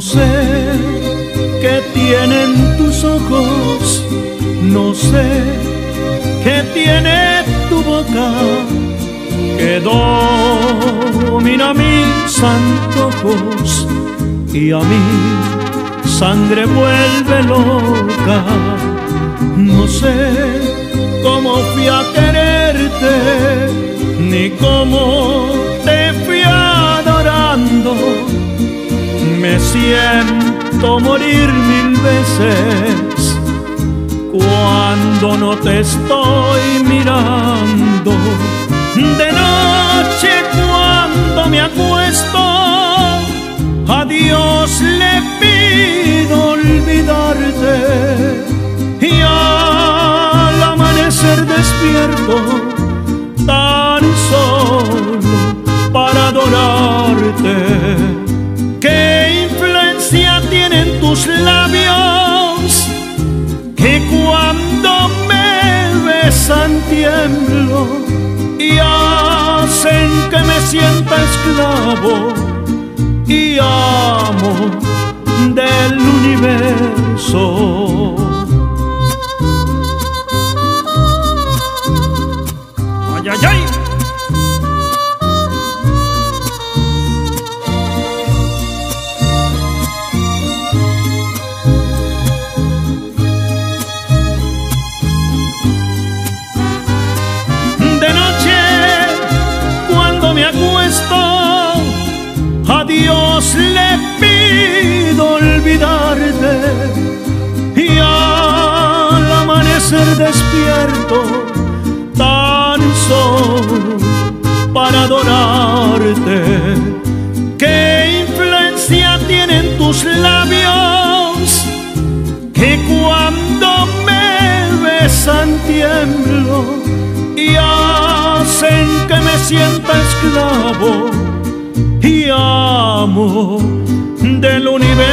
No sé qué tienen tus ojos, no sé qué tiene tu boca, que domina a mis antojos y a mi sangre vuelve loca. No sé cómo fui a quererte, ni cómo Me siento morir mil veces cuando no te estoy mirando. De noche cuando me acuesto, a Dios le pido olvidarte y al amanecer despierto tus labios que cuando me besan tiemblo y hacen que me sienta esclavo y amo del Dios le pido olvidarte y al amanecer despierto tan solo para adorarte. ¿Qué influencia tienen tus labios que cuando me besan tiemblo y hacen que me sienta esclavo amo del universo.